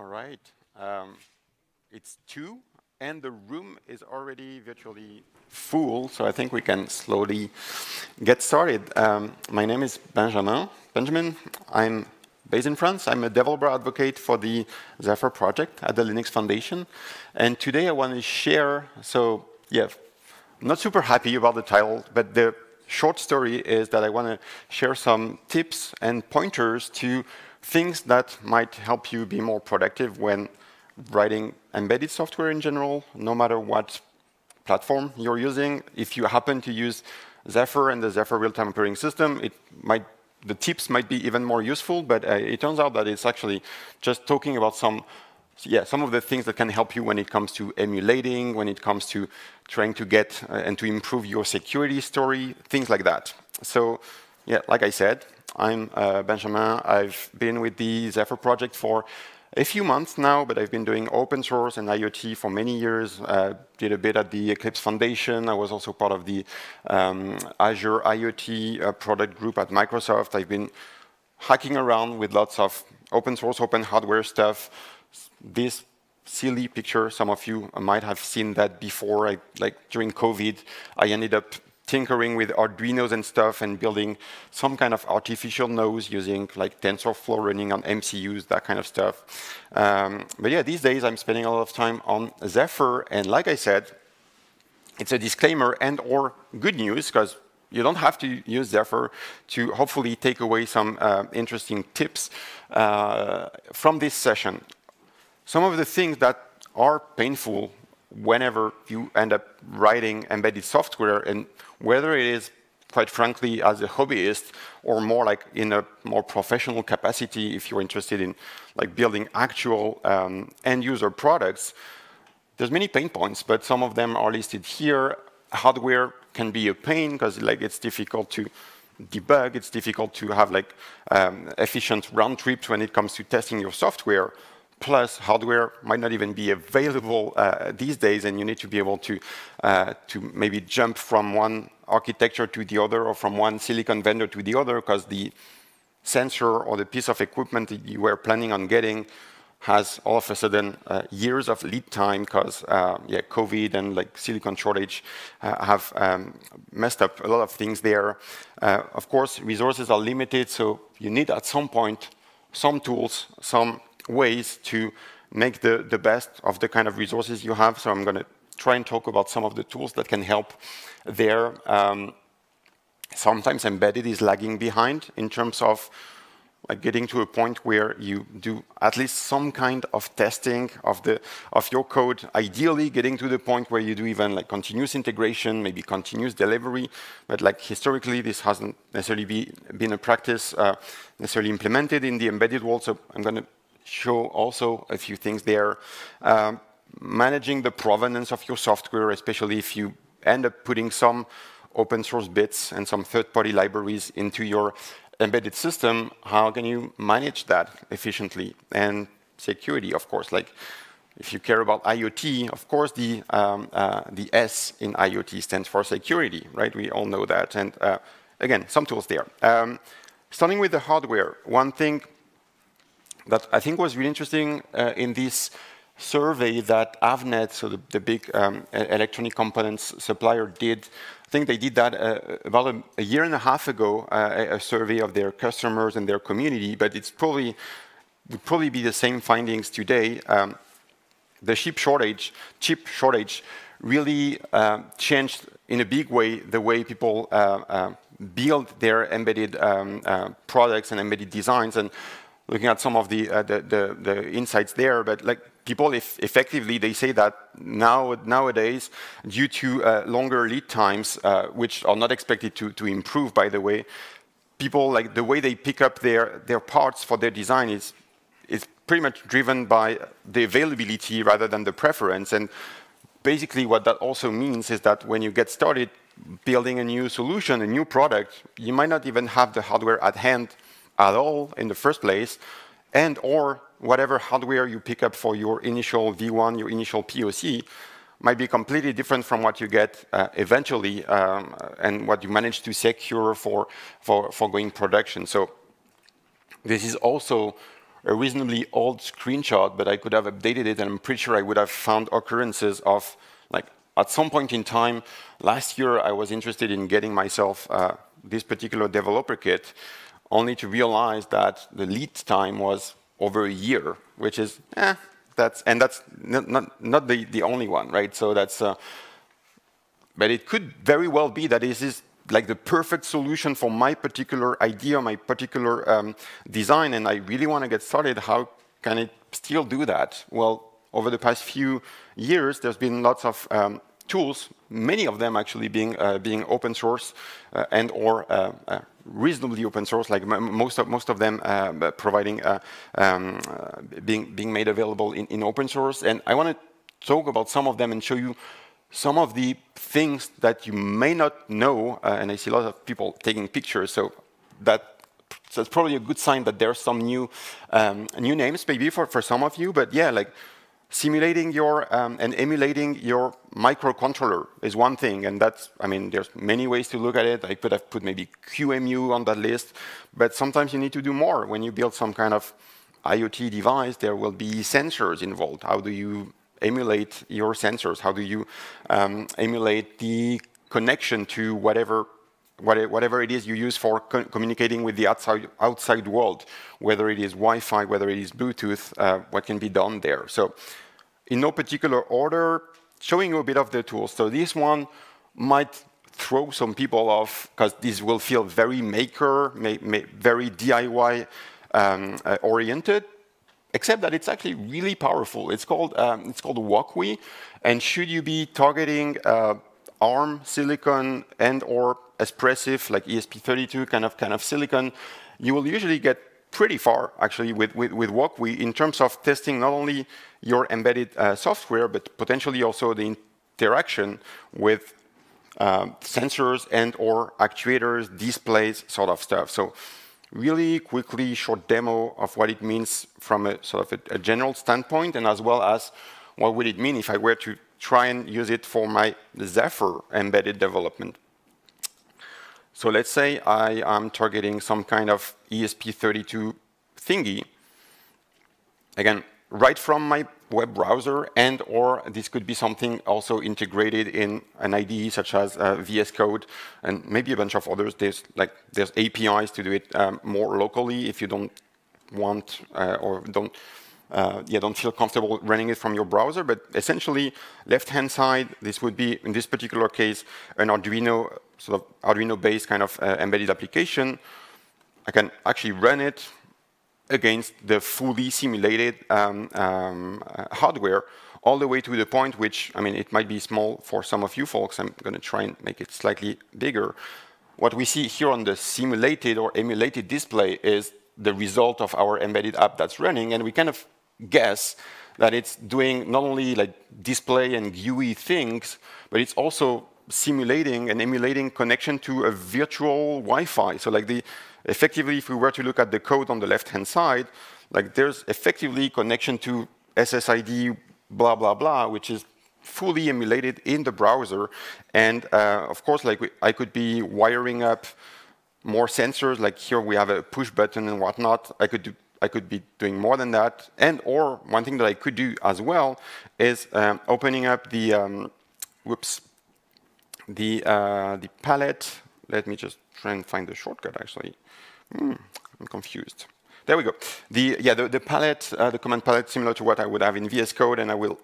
All right. Um, it's two, and the room is already virtually full, so I think we can slowly get started. Um, my name is Benjamin. Benjamin, I'm based in France. I'm a developer advocate for the Zephyr project at the Linux Foundation. And today I want to share, so yeah, I'm not super happy about the title, but the short story is that I want to share some tips and pointers to things that might help you be more productive when writing embedded software in general, no matter what platform you're using. If you happen to use Zephyr and the Zephyr real-time operating system, it might the tips might be even more useful, but uh, it turns out that it's actually just talking about some yeah, some of the things that can help you when it comes to emulating, when it comes to trying to get uh, and to improve your security story, things like that. So, yeah, like I said, I'm uh, Benjamin. I've been with the Zephyr project for a few months now, but I've been doing open source and IoT for many years. Uh, did a bit at the Eclipse Foundation. I was also part of the um, Azure IoT uh, product group at Microsoft. I've been hacking around with lots of open source, open hardware stuff. This silly picture, some of you might have seen that before. I, like during COVID, I ended up tinkering with Arduinos and stuff and building some kind of artificial nose using like TensorFlow running on MCUs, that kind of stuff. Um, but yeah, these days I'm spending a lot of time on Zephyr, and like I said, it's a disclaimer and or good news because you don't have to use Zephyr to hopefully take away some uh, interesting tips uh, from this session. Some of the things that are painful whenever you end up writing embedded software and whether it is quite frankly as a hobbyist or more like in a more professional capacity if you're interested in like building actual um, end user products there's many pain points but some of them are listed here. Hardware can be a pain because like it's difficult to debug. It's difficult to have like um, efficient round trips when it comes to testing your software plus hardware might not even be available uh, these days, and you need to be able to, uh, to maybe jump from one architecture to the other or from one silicon vendor to the other because the sensor or the piece of equipment that you were planning on getting has all of a sudden uh, years of lead time because yeah, COVID and like silicon shortage have um, messed up a lot of things there. Of course, resources are limited, so you need at some point some tools, some ways to make the, the best of the kind of resources you have. So I'm going to try and talk about some of the tools that can help there. Um, sometimes embedded is lagging behind in terms of like getting to a point where you do at least some kind of testing of the of your code. Ideally, getting to the point where you do even like continuous integration, maybe continuous delivery. But like historically, this hasn't necessarily be, been a practice uh, necessarily implemented in the embedded world. So I'm going to show also a few things there. Um, managing the provenance of your software, especially if you end up putting some open source bits and some third-party libraries into your embedded system, how can you manage that efficiently? And security, of course, like if you care about IoT, of course, the, um, uh, the S in IoT stands for security, right? We all know that. And uh, again, some tools there. Um, starting with the hardware, one thing that I think was really interesting uh, in this survey that Avnet, so the, the big um, electronic components supplier, did. I think they did that uh, about a, a, year and a half ago, uh, a, survey of their customers and their community, but it's probably would probably be the same findings today. Um, the chip shortage, chip shortage, really uh, changed in a big way the way people uh, uh, build their embedded um, uh, products and embedded designs. And looking at some of the, uh, the, the, the, insights there, but like people effectively they say that now nowadays due to uh, longer lead times uh, which are not expected to, to improve by the way people like the way they pick up their their parts for their design is is pretty much driven by the availability rather than the preference. And basically what that also means is that when you get started building a new solution a new product you might not even have the hardware at hand at all in the first place, and or whatever hardware you pick up for your initial V1, your initial POC, might be completely different from what you get uh, eventually um, and what you manage to secure for, for, for going production. So this is also a reasonably old screenshot, but I could have updated it, and I'm pretty sure I would have found occurrences of, like, at some point in time, last year I was interested in getting myself uh, this particular developer kit, only to realize that the lead time was over a year, which is, eh, that's, and that's not, not, not the, the only one, right? So that's, uh, but it could very well be that this is like the perfect solution for my particular idea, my particular um, design, and I really want to get started. How can it still do that? Well, over the past few years, there's been lots of um, tools, many of them actually being uh, being open source uh, and or uh, uh reasonably open source, like most of most of them uh, providing uh, um, being being made available in, in open source. And I want to talk about some of them and show you some of the things that you may not know, uh, and I see a lot of people taking pictures, so that that's probably a good sign that there's some new um, new names maybe for, for some of you, but yeah, like simulating your um, and emulating your microcontroller is one thing, and that's, I mean, there's many ways to look at it. I could have put maybe QEMU on that list, but sometimes you need to do more. When you build some kind of IoT device, there will be sensors involved. How do you emulate your sensors? How do you um, emulate the connection to whatever whatever it is you use for co communicating with the outside, outside world, whether it is Wi-Fi, whether it is Bluetooth, uh, what can be done there. So in no particular order, showing you a bit of the tools. So this one might throw some people off because this will feel very maker, very DIY um, uh, oriented, except that it's actually really powerful. It's called um, it's called Wokwi, and should you be targeting uh, ARM silicon and or Espressif like ESP32 kind of kind of silicon, you will usually get pretty far actually with with, with Wokwi in terms of testing not only your embedded uh, software but potentially also the interaction with um, sensors and or actuators, displays, sort of stuff. So really quickly short demo of what it means from a sort of a, a, general standpoint and as well as what would it mean if I were to try and use it for my Zephyr embedded development. So let's say I am targeting some kind of ESP32 thingy. Again, right from my web browser and or this could be something also integrated in an IDE such as uh, VS Code and maybe a bunch of others. There's like there's APIs to do it um, more locally if you don't want uh, or don't uh, yeah, don't feel comfortable running it from your browser, but essentially, left-hand side, this would be, in this particular case, an Arduino, sort of Arduino-based kind of uh, embedded application. I can actually run it against the fully simulated um, um, uh, hardware all the way to the point which, I mean, it might be small for some of you folks. I'm going to try and make it slightly bigger. What we see here on the simulated or emulated display is the result of our embedded app that's running, and we kind of guess that it's doing not only like display and GUI things, but it's also simulating and emulating connection to a virtual Wi-Fi. So like the effectively, if we were to look at the code on the left-hand side, like there's effectively connection to SSID blah, blah, blah, which is fully emulated in the browser. And uh, of course, like we, I could be wiring up more sensors, like here we have a push button and whatnot. I could do, I could be doing more than that. And or one thing that I could do as well is um, opening up the, um, whoops, the, uh, the palette. Let me just try and find the shortcut actually. Hmm, I'm confused. There we go. The, yeah, the, the palette, uh, the command palette, similar to what I would have in VS Code, and I will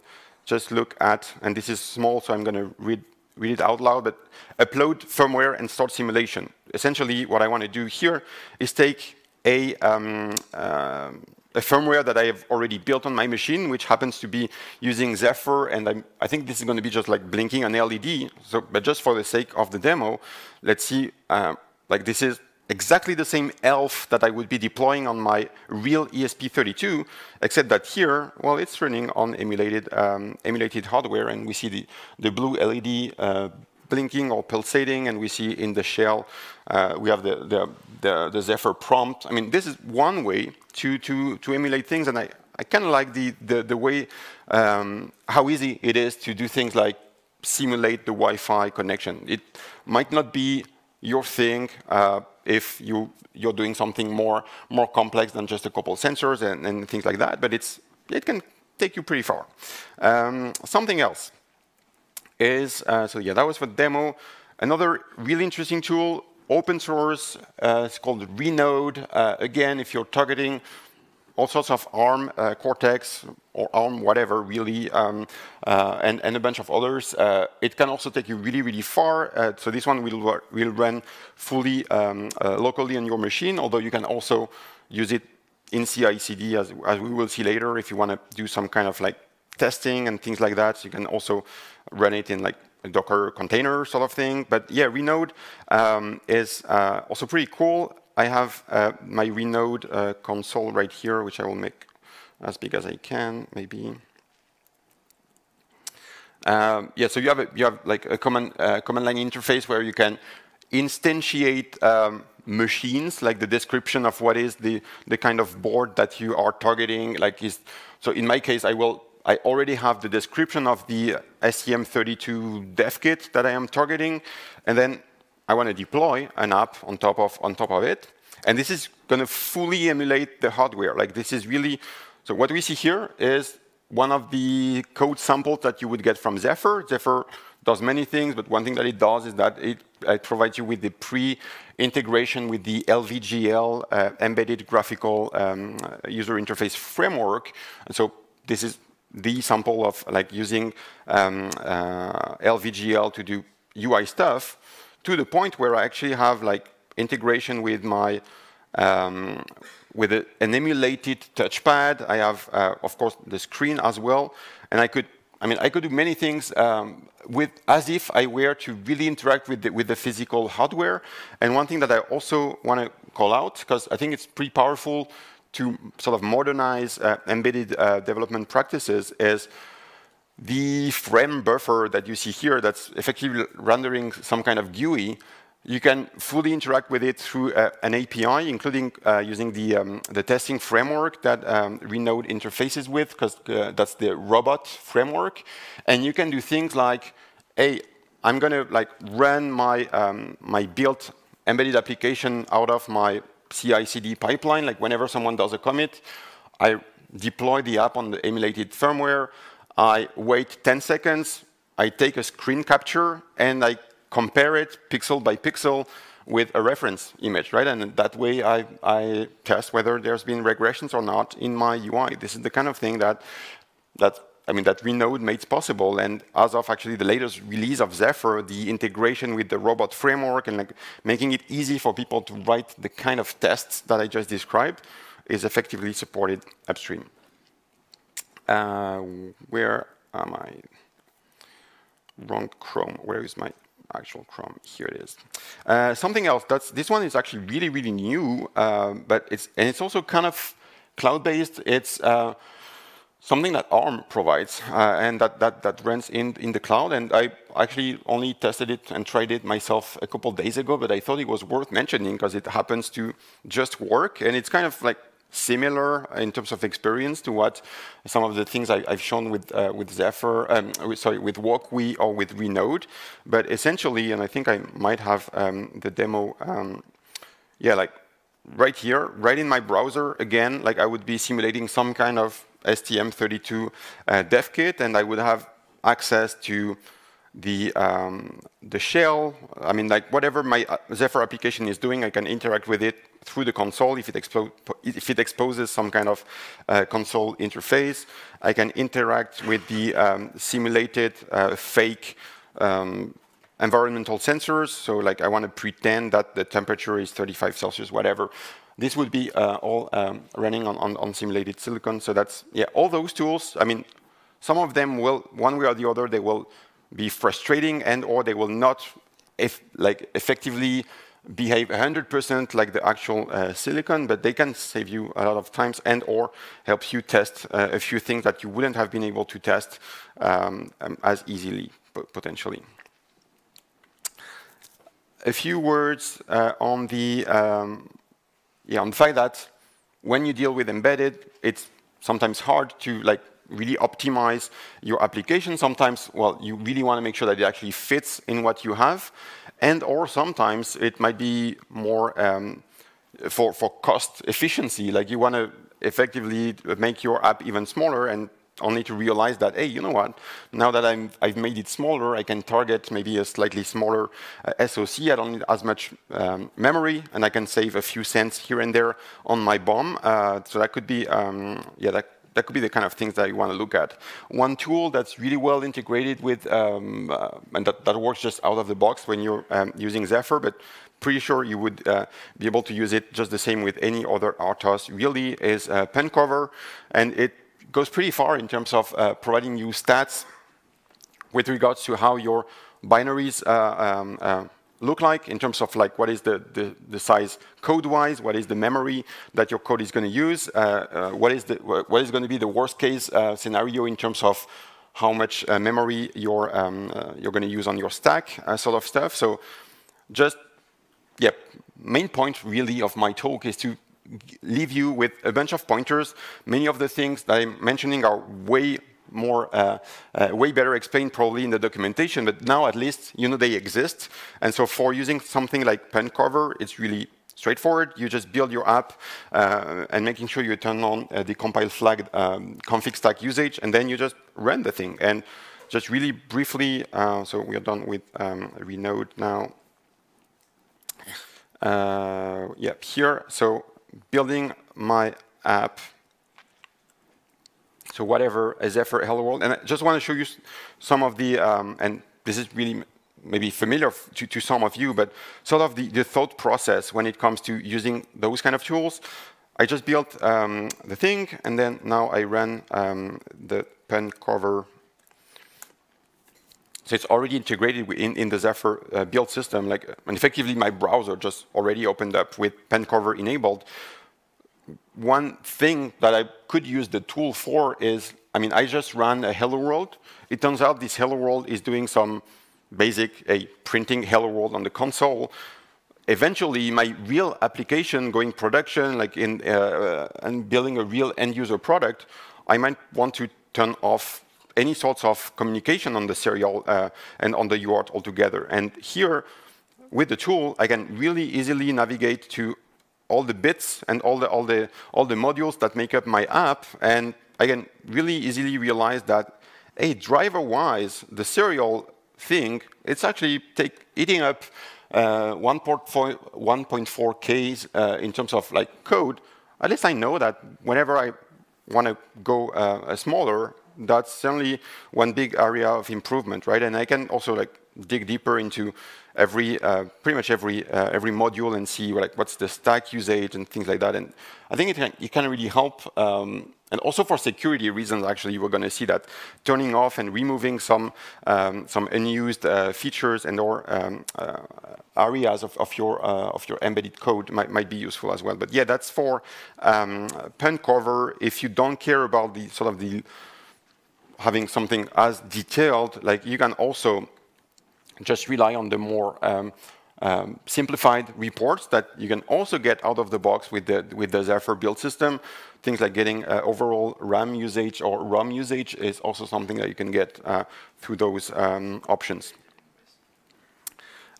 just look at, and this is small, so I'm going to read, read it out loud, but upload firmware and start simulation. Essentially, what I want to do here is take a, um, uh, a firmware that I have already built on my machine, which happens to be using Zephyr, and I'm, i think this is going to be just like blinking an LED. So, but just for the sake of the demo, let's see. Uh, like this is exactly the same ELF that I would be deploying on my real ESP32, except that here, well, it's running on emulated, um, emulated hardware, and we see the, the blue LED uh, blinking or pulsating, and we see in the shell, uh, we have the, the, the, the, Zephyr prompt. I mean, this is one way to, to, to emulate things, and I, I kind of like the, the, the way, um, how easy it is to do things like simulate the Wi-Fi connection. It might not be your thing, uh, if you, you're doing something more, more complex than just a couple sensors and, and things like that, but it's, it can take you pretty far. Um, something else is, uh, so yeah, that was for demo. Another really interesting tool, open source, uh, it's called Renode. Uh, again, if you're targeting all sorts of ARM, uh, Cortex, or ARM, whatever, really, um, uh, and, and, a bunch of others. Uh, it can also take you really, really far. So this one will, will run fully um, locally on your machine, although you can also use it in CI/CD, as, as we will see later, if you want to do some kind of like testing and things like that. You can also run it in like a Docker container sort of thing. But yeah, Renode um, is uh, also pretty cool. I have uh, my Renode uh, console right here, which I will make as big as I can, maybe. Um, yeah, so you have a, you have like a command uh, command line interface where you can instantiate um, machines, like the description of what is the the kind of board that you are targeting. Like is so in my case, I will I already have the description of the STM32 dev kit that I am targeting, and then I want to deploy an app on top of on top of it. And this is going to fully emulate the hardware. Like this is really so. What we see here is one of the code samples that you would get from Zephyr. Zephyr does many things, but one thing that it does is that it, it provides you with the pre-integration with the LVGL uh, embedded graphical um, user interface framework. And so this is the sample of like using um, uh, LVGL to do UI stuff to the point where I actually have like integration with my um, with a, an emulated touchpad. I have, uh, of course, the screen as well, and I could. I mean, I could do many things um, with as if I were to really interact with the, with the physical hardware. And one thing that I also want to call out, because I think it's pretty powerful to sort of modernize uh, embedded uh, development practices, is the frame buffer that you see here that's effectively rendering some kind of GUI, you can fully interact with it through uh, an API, including uh, using the, um, the testing framework that um, Renode interfaces with, because uh, that's the robot framework. And you can do things like, hey, I'm going to like run my, um, my built embedded application out of my CI/CD pipeline. Like whenever someone does a commit, I deploy the app on the emulated firmware. I wait 10 seconds, I take a screen capture, and I compare it pixel by pixel with a reference image, right? And that way I, I test whether there's been regressions or not in my UI. This is the kind of thing that, that I mean, that Renode makes possible. And as of actually the latest release of Zephyr, the integration with the robot framework and like making it easy for people to write the kind of tests that I just described is effectively supported upstream. Uh, where am I? Wrong Chrome. Where is my actual Chrome? Here it is. Uh, something else. That's this one is actually really really new, uh, but it's and it's also kind of cloud-based. It's uh, something that ARM provides, uh, and that, that, that runs in, in the cloud. And I actually only tested it and tried it myself a couple days ago, but I thought it was worth mentioning because it happens to just work. And it's kind of like similar in terms of experience to what some of the things I, have shown with uh, with Zephyr, um, with, sorry, with Wokwi or with Renode. But essentially, and I think I might have um, the demo, um, yeah, like right here, right in my browser, again, like I would be simulating some kind of STM32 uh, dev kit, and I would have access to the, um, the shell, I mean, like whatever my uh, Zephyr application is doing, I can interact with it through the console if it, if it exposes some kind of uh, console interface. I can interact with the um, simulated uh, fake um, environmental sensors. So like I want to pretend that the temperature is 35 Celsius, whatever. This would be uh, all um, running on, on, on simulated silicon. So that's, yeah, all those tools, I mean, some of them will, one way or the other, they will be frustrating and or they will not if, like effectively behave 100% like the actual uh, silicon, but they can save you a lot of times and or help you test uh, a few things that you wouldn't have been able to test um, um, as easily, potentially. A few words uh, on the um, yeah, on the fact that when you deal with embedded, it's sometimes hard to like really optimize your application. Sometimes, well, you really want to make sure that it actually fits in what you have. and or sometimes it might be more um, for, for cost efficiency, like you want to effectively make your app even smaller and only to realize that, hey, you know what? Now that i have made it smaller, I can target maybe a slightly smaller uh, SOC. I don't need as much um, memory, and I can save a few cents here and there on my BOM. Uh, so that could be, um, yeah, that, that could be the kind of things that you want to look at. One tool that's really well integrated with, um, uh, and that, that works just out of the box when you're um, using Zephyr, but pretty sure you would uh, be able to use it just the same with any other RTOS, really is uh, Puncover, and it goes pretty far in terms of uh, providing you stats with regards to how your binaries uh, um, uh, look like in terms of like what is the, the, the size code-wise, what is the memory that your code is going to use, uh, uh, what is the what is going to be the worst case scenario in terms of how much memory you're um, you're going to use on your stack, sort of stuff. So just yeah, main point really of my talk is to leave you with a bunch of pointers. Many of the things that I'm mentioning are way more, uh, uh, way better explained probably in the documentation, but now at least you know they exist. And so for using something like Puncover, it's really straightforward. You just build your app uh, and making sure you turn on uh, the compile flag um, config stack usage, and then you just run the thing. And just really briefly, uh, so we are done with um, Renode now. Uh, yeah, here, so building my app, so whatever, a Zephyr Hello World, and I just want to show you some of the, um, and this is really maybe familiar to, to, some of you, but sort of the, the, thought process when it comes to using those kind of tools. I just built um, the thing, and then now I run um, the Puncover so it's already integrated in, in the Zephyr uh, build system. Like, and effectively, my browser just already opened up with Puncover enabled. One thing that I could use the tool for is, I mean, I just ran a Hello World. It turns out this Hello World is doing some basic, a printing Hello World on the console. Eventually, my real application going production, like in uh, and building a real end user product, I might want to turn off any sorts of communication on the serial uh, and on the UART altogether. And here, with the tool, I can really easily navigate to all the bits and all the, all the, all the modules that make up my app, and I can really easily realize that, hey, driver-wise, the serial thing, it's actually take, eating up uh, 1.4 Ks uh, in terms of like code. At least I know that whenever I want to go uh, smaller, that's certainly one big area of improvement, right? And I can also like dig deeper into every, uh, pretty much every uh, every module and see like what's the stack usage and things like that. And I think it can, it can really help. Um, and also for security reasons, actually, we're going to see that turning off and removing some um, some unused uh, features and or um, uh, areas of, of your uh, of your embedded code might, might be useful as well. But yeah, that's for um, Puncover. If you don't care about the sort of the having something as detailed, like you can also just rely on the more um, um, simplified reports that you can also get out of the box with the, with the Zephyr build system. Things like getting uh, overall RAM usage or ROM usage is also something that you can get uh, through those um, options.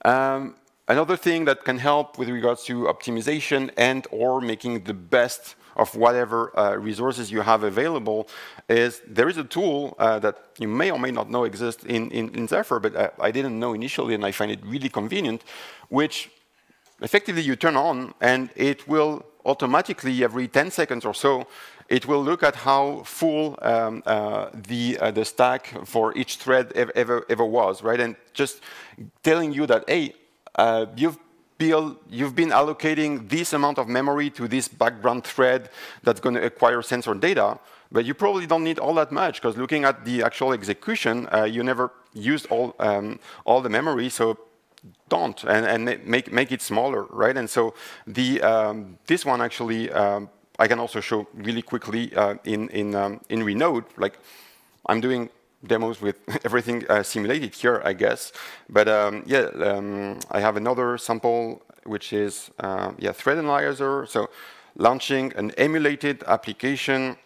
Um, another thing that can help with regards to optimization and or making the best of whatever uh, resources you have available is there is a tool uh, that you may or may not know exists in, in, in Zephyr, but I, uh, I, didn't know initially, and I find it really convenient, which effectively you turn on, and it will automatically, every 10 seconds or so, it will look at how full um, uh, the, uh, the stack for each thread ever, ever was, right? And just telling you that, hey, uh, you've build, you've been allocating this amount of memory to this background thread that's going to acquire sensor data, but you probably don't need all that much because looking at the actual execution, uh, you never used all, um, all the memory, so don't, and, and, make, make it smaller, right? And so the, um, this one actually, um, I can also show really quickly uh, in, in, um, in Renode, like I'm doing demos with everything uh, simulated here, I guess. But um, yeah, um, I have another sample, which is uh, yeah thread analyzer. So launching an emulated application,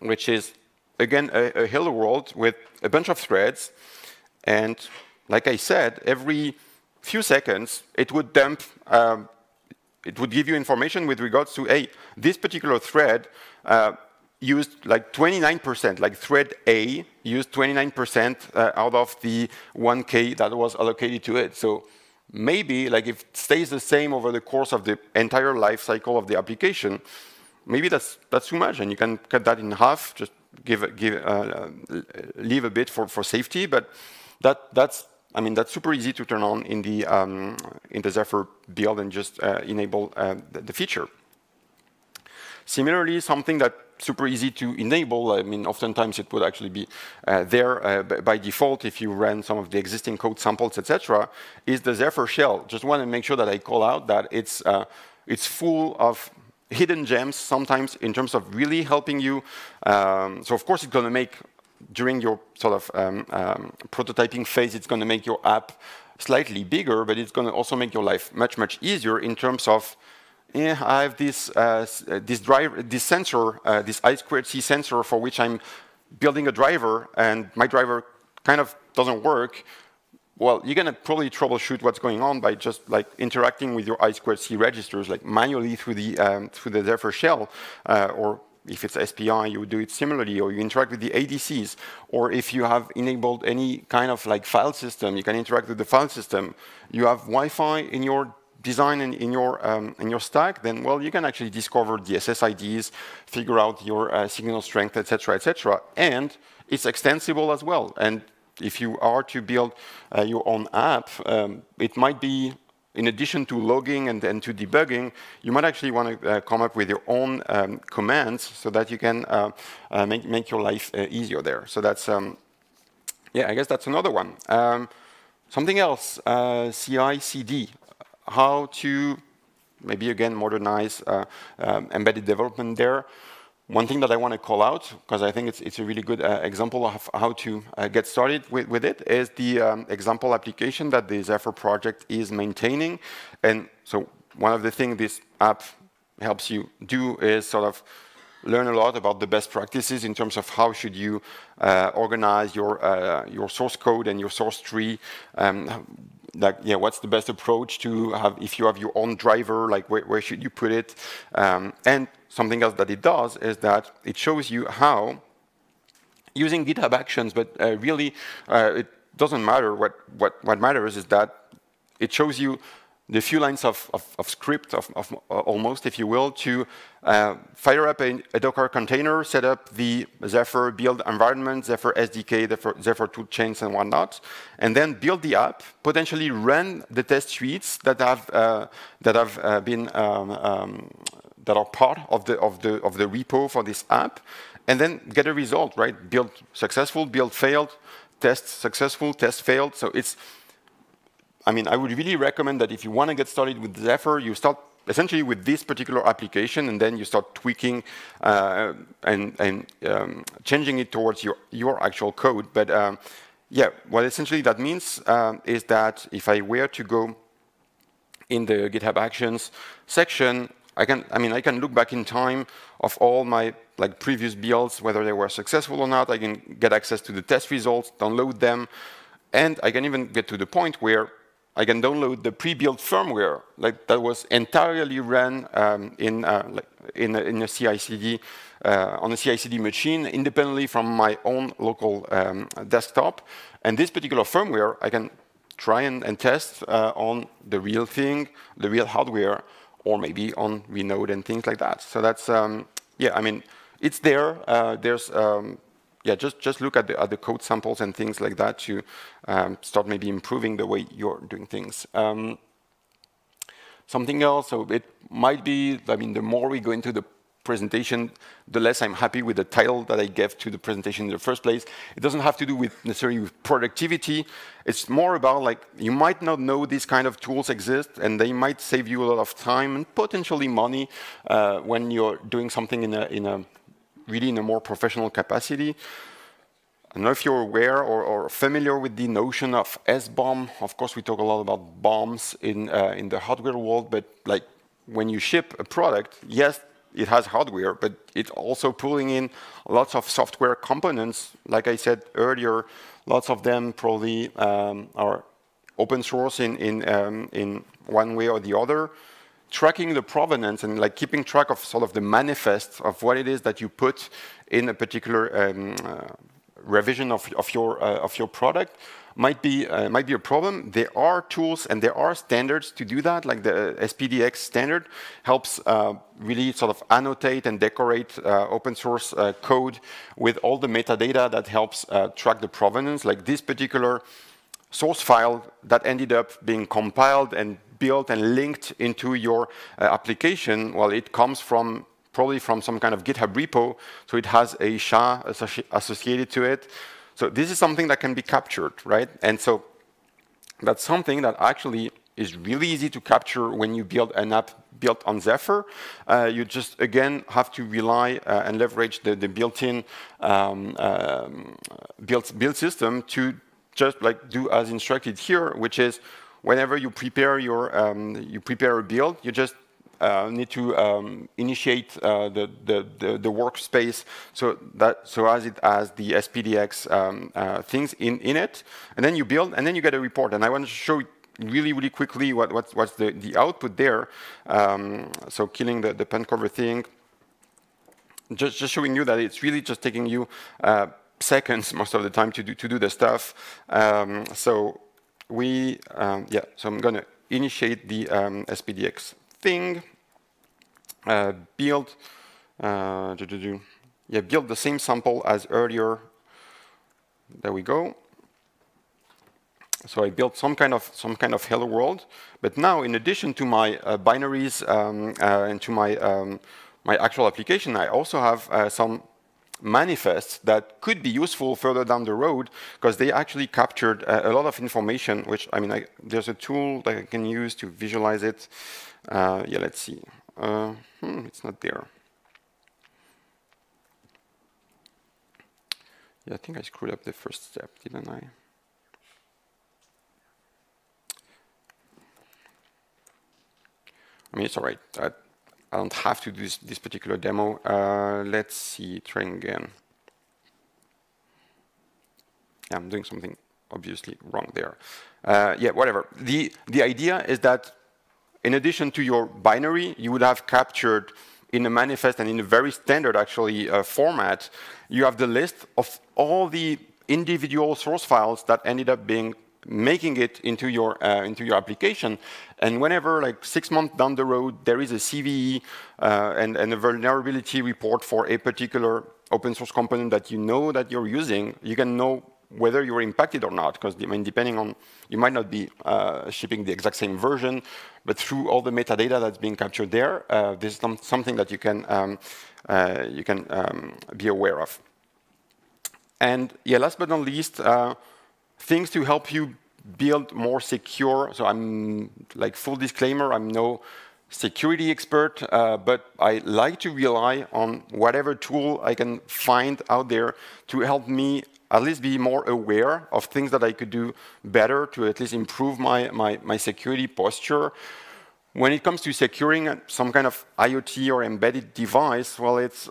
which is again a, a Hello World with a bunch of threads. And like I said, every few seconds, it would dump, um, it would give you information with regards to, hey, this particular thread uh, used like 29%, like thread A used 29% uh, out of the 1K that was allocated to it. So maybe like if it stays the same over the course of the entire life cycle of the application, maybe that's, that's too much and you can cut that in half, just give, give, uh, leave a bit for, for safety, but that, that's I mean, that's super easy to turn on in the, um, in the Zephyr build and just uh, enable uh, the, the, feature. Similarly, something that's super easy to enable, I mean, oftentimes it would actually be uh, there uh, by default if you ran some of the existing code samples, etc., is the Zephyr shell. Just want to make sure that I call out that it's, uh, it's full of hidden gems sometimes in terms of really helping you. Um, so of course it's going to make during your sort of um, um, prototyping phase, it's going to make your app slightly bigger, but it's going to also make your life much, much easier in terms of, yeah, I have this, uh, uh this, driver, this sensor, uh, this I2C sensor for which I'm building a driver, and my driver kind of doesn't work. Well, you're going to probably troubleshoot what's going on by just like interacting with your I2C registers, like manually through the um, through the Zephyr shell, uh, or if it's SPI, you do it similarly, or you interact with the ADCs, or if you have enabled any kind of like file system, you can interact with the file system. You have Wi-Fi in your design and in your um, in your stack, then well, you can actually discover the SSIDs, figure out your uh, signal strength, etc., etc., and it's extensible as well. And if you are to build uh, your own app, um, it might be in addition to logging and, and to debugging, you might actually want to uh, come up with your own um, commands so that you can uh, uh, make, make your life uh, easier there. So that's, um, yeah, I guess that's another one. Um, something else, uh, CI/CD, how to maybe again modernize uh, um, embedded development there. One thing that I want to call out, because I think it's, it's a really good uh, example of how to uh, get started with, with, it, is the um, example application that the Zephyr project is maintaining. And so one of the things this app helps you do is sort of learn a lot about the best practices in terms of how should you uh, organize your, uh, your source code and your source tree, um, like yeah, what's the best approach to have if you have your own driver, like where, where should you put it, um, and something else that it does is that it shows you how using GitHub Actions, but uh, really uh, it doesn't matter. What, what, what matters is that it shows you the few lines of, of, of script, of, of uh, almost, if you will, to uh, fire up a, a, Docker container, set up the Zephyr build environment, Zephyr SDK, Zephyr, Zephyr toolchains and whatnot, and then build the app, potentially run the test suites that have, uh, that have uh, been um, um, that are part of the, of, the, of the repo for this app, and then get a result, right? Build successful, build failed, test successful, test failed. So it's, I mean, I would really recommend that if you want to get started with Zephyr, you start essentially with this particular application, and then you start tweaking uh, and, and um, changing it towards your, your actual code. But um, yeah, what essentially that means uh, is that if I were to go in the GitHub Actions section, I can, I mean, I can look back in time of all my like previous builds, whether they were successful or not. I can get access to the test results, download them, and I can even get to the point where I can download the pre-built firmware like that was entirely run um, in, uh, in, a, in a CI/CD uh, on a CI/CD machine independently from my own local um, desktop. And this particular firmware, I can try and, and test uh, on the real thing, the real hardware or maybe on Renode and things like that. So that's, um, yeah, I mean, it's there. Uh, there's, um, yeah, just, just look at the, at the code samples and things like that to um, start maybe improving the way you're doing things. Um, something else, so it might be, I mean, the more we go into the presentation, the less I'm happy with the title that I gave to the presentation in the first place. It doesn't have to do with necessarily with productivity. It's more about like, you might not know these kind of tools exist and they might save you a lot of time and potentially money uh, when you're doing something in a, in a really in a more professional capacity. I don't know if you're aware or, or, familiar with the notion of SBOM. Of course, we talk a lot about bombs in, uh, in the hardware world, but like when you ship a product, yes, it has hardware, but it's also pulling in lots of software components. Like I said earlier, lots of them probably um, are open source in, in, um, in one way or the other, tracking the provenance and like keeping track of sort of the manifest of what it is that you put in a particular um, uh, revision of, of, your, uh, of your product might be, uh, might be a problem. There are tools and there are standards to do that, like the SPDX standard helps uh, really sort of annotate and decorate uh, open source uh, code with all the metadata that helps track the provenance. Like this particular source file that ended up being compiled and built and linked into your uh, application, well, it comes from probably from some kind of GitHub repo, so it has a SHA associated to it. So this is something that can be captured, right? And so that's something that actually is really easy to capture when you build an app built on Zephyr. Uh, you just, again, have to rely uh, and leverage the, the built-in um, um, build, build system to just like do as instructed here, which is whenever you prepare your um, you prepare a build, you just uh, need to um, initiate uh, the, the, the, the, workspace so that so as it has the SPDX um, uh, things in, in it, and then you build, and then you get a report. And I want to show really, really quickly what, what, what's the, the output there. Um, so killing the, the Puncover thing, just, just showing you that it's really just taking you uh, seconds most of the time to do, to do the stuff. Um, so we, um, yeah, so I'm going to initiate the um, SPDX thing uh, build, uh, do, do, do. yeah, build the same sample as earlier. There we go. So I built some kind of some kind of hello world, but now in addition to my uh, binaries um, uh, and to my um, my actual application, I also have uh, some manifests that could be useful further down the road because they actually captured uh, a lot of information. Which I mean, I, there's a tool that I can use to visualize it. Uh, yeah, let's see. Uh, hmm, it's not there. Yeah, I think I screwed up the first step, didn't I? I mean, it's all right. I, I don't have to do this, this particular demo. Uh, let's see, trying again. Yeah, I'm doing something obviously wrong there. Uh, yeah, whatever. The, the idea is that in addition to your binary, you would have captured in a manifest and in a very standard actually uh, format, you have the list of all the individual source files that ended up being making it into your uh, into your application. And whenever, like six months down the road, there is a CVE uh, and, and a vulnerability report for a particular open source component that you know that you're using, you can know whether you're impacted or not, because I mean, depending on, you might not be uh, shipping the exact same version, but through all the metadata that's being captured there, uh, this is some, something that you can um, uh, you can um, be aware of. And yeah, last but not least, uh, things to help you build more secure. So I'm like full disclaimer, I'm no security expert, uh, but I like to rely on whatever tool I can find out there to help me at least be more aware of things that I could do better to at least improve my, my, my security posture. When it comes to securing some kind of IoT or embedded device, well, it's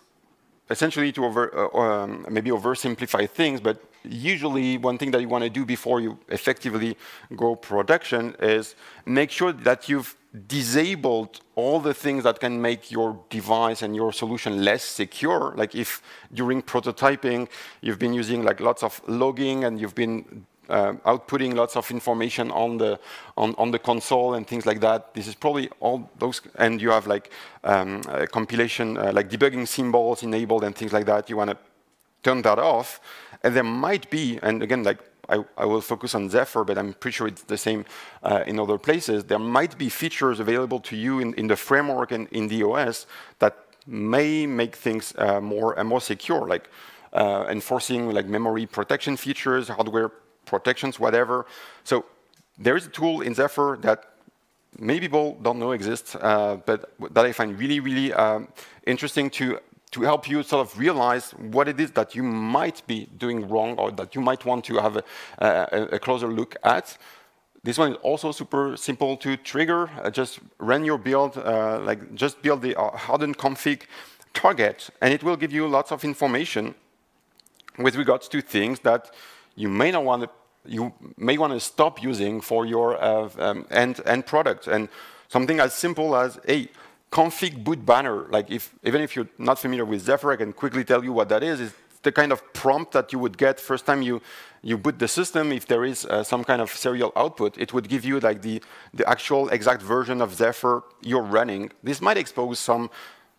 essentially to over, uh, um, maybe oversimplify things, but usually one thing that you want to do before you effectively go production is make sure that you've disabled all the things that can make your device and your solution less secure. Like if during prototyping, you've been using like lots of logging and you've been uh, outputting lots of information on the on, on the console and things like that. This is probably all those, and you have like um, compilation, uh, like debugging symbols enabled and things like that. You want to turn that off, and there might be, and again, like I, I, will focus on Zephyr, but I'm pretty sure it's the same uh, in other places. There might be features available to you in, in the framework and in the OS that may make things uh, more and more secure, like uh, enforcing like memory protection features, hardware protections, whatever. So there is a tool in Zephyr that many people don't know exists, uh, but that I find really, really um, interesting to to help you sort of realize what it is that you might be doing wrong or that you might want to have a, a, a closer look at. This one is also super simple to trigger. Uh, just run your build, uh, like just build the uh, hardened config target, and it will give you lots of information with regards to things that you may not want to you may want to stop using for your uh, um, end, end product. And something as simple as, hey, config boot banner, like if, even if you're not familiar with Zephyr, I can quickly tell you what that is. It's the kind of prompt that you would get first time you, you boot the system. If there is uh, some kind of serial output, it would give you like the, the actual exact version of Zephyr you're running. This might expose some,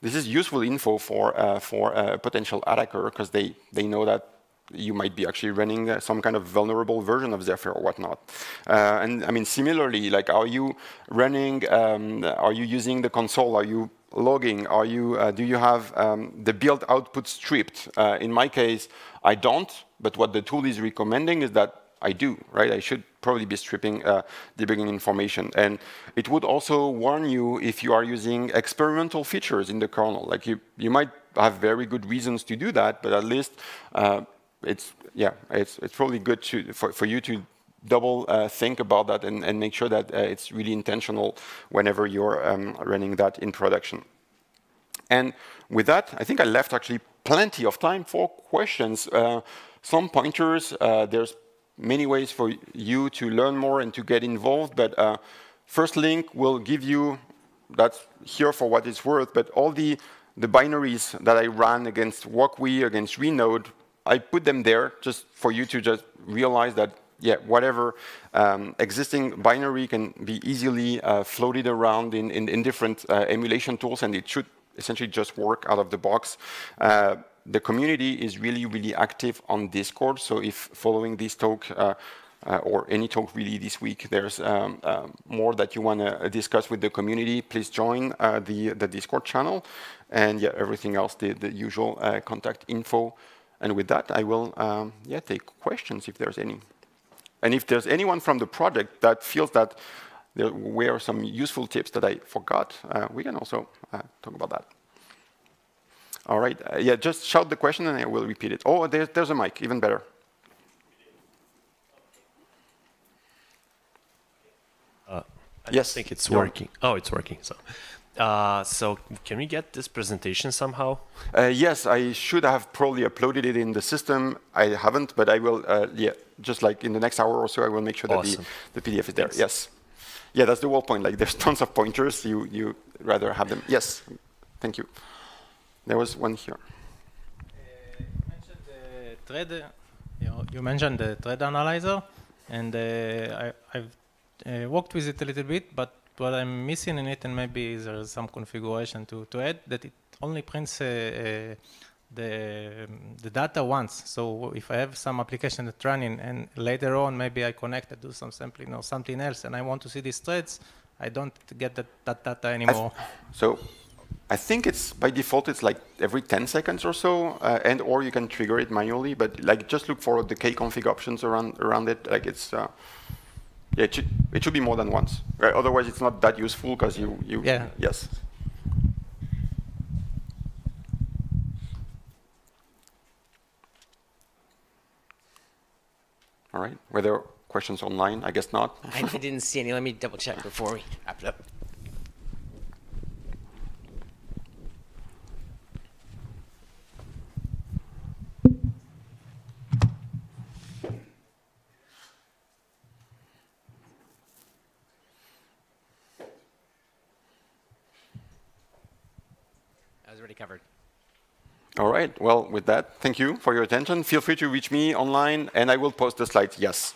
this is useful info for, uh, for a potential attacker because they, they know that you might be actually running uh, some kind of vulnerable version of Zephyr or whatnot. Uh, and I mean, similarly, like, are you running, um, are you using the console? Are you logging? Are you, uh, do you have um, the build output stripped? Uh, in my case, I don't, but what the tool is recommending is that I do, right? I should probably be stripping uh, debugging information. And it would also warn you if you are using experimental features in the kernel. Like you, you might have very good reasons to do that, but at least uh, it's yeah, it's it's probably good to for for you to double uh, think about that and, and make sure that uh, it's really intentional whenever you're um, running that in production. And with that, I think I left actually plenty of time for questions. Uh, some pointers, uh, there's many ways for you to learn more and to get involved, but uh, first link will give you, that's here for what it's worth, but all the, the binaries that I ran against Wokwi, against Renode, I put them there just for you to just realize that, yeah, whatever um, existing binary can be easily uh, floated around in, in, in different uh, emulation tools, and it should essentially just work out of the box. Uh, the community is really, really active on Discord, so if following this talk, uh, uh, or any talk really this week, there's um, uh, more that you want to discuss with the community, please join uh, the, the Discord channel. And yeah, everything else, the, the usual uh, contact info and with that, I will um, yeah, take questions if there's any. And if there's anyone from the project that feels that there were some useful tips that I forgot, uh, we can also uh, talk about that. All right, uh, yeah, just shout the question and I will repeat it. Oh, there's, there's a mic, even better. Uh, I yes. think it's working. Oh, it's working. So, uh, so can we get this presentation somehow? Uh, yes, I should have probably uploaded it in the system. I haven't, but I will, uh, yeah, just like in the next hour or so, I will make sure awesome. that the, the PDF is there. Thanks. Yes. Yeah, that's the whole point. Like there's tons of pointers. You, you rather have them. Yes, thank you. There was one here. Uh, you mentioned the thread, you, know, you mentioned the thread analyzer, and uh, I, have uh, worked with it a little bit, but what I'm missing in it, and maybe there's some configuration to, to add, that it only prints uh, uh, the, the data once. So if I have some application that's running and later on maybe I connect and do some sampling or something else and I want to see these threads, I don't get that, that data anymore. so I think it's by default it's like every 10 seconds or so, uh, and or you can trigger it manually. But like just look for the kconfig options around around it. Like it's uh, yeah, it should, it should be more than once. Right? Otherwise, it's not that useful because you, you, yeah. yes. All right. Were there questions online? I guess not. I didn't see any. Let me double check before we wrap it up. All right. Well, with that, thank you for your attention. Feel free to reach me online, and I will post the slides. Yes.